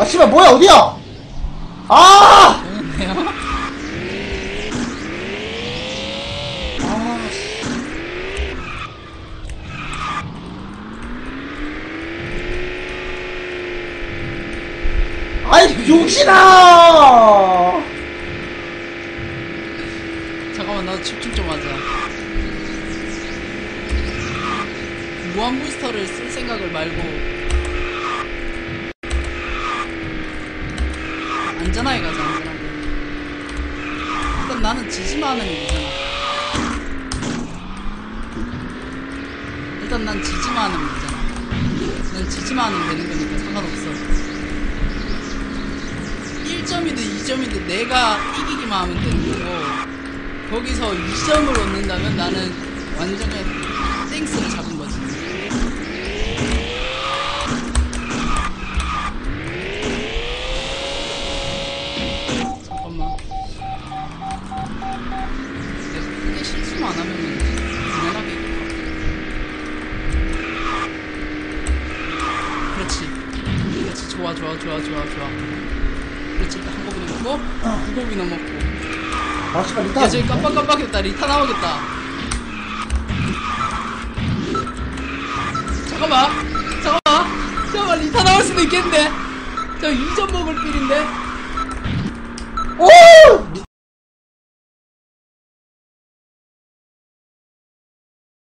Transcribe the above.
아 씨발 뭐야 어디야 아! 아 씨. 아이 병신아 잠깐만 나도 집중 좀 하자 무한 부스터를 쓸 생각을 말고 가자 안전하게 일단 나는 지지만 하는 게 되잖아. 일단 난 지지만 게 되잖아. 난 지지만 하면 되는 거니까 상관없어. 1점이든 2점이든 내가 이기기만 하면 되는 거고 거기서 2점을 얻는다면 나는 완전히 땡스를 잡은 크게 실수만 안 하면 당연하게. 그렇지. 그렇지. 좋아, 좋아, 좋아, 좋아, 좋아. 그렇지. 일단 한 고비 넘었고, 두 고비 넘었고. 아 씨발 야, 저기 깜빡깜빡했다. 리타 나오겠다. 잠깐만. 잠깐만. 잠깐만, 리타 나올 수도 있겠는데. 저 2점 먹을 필인데. 오!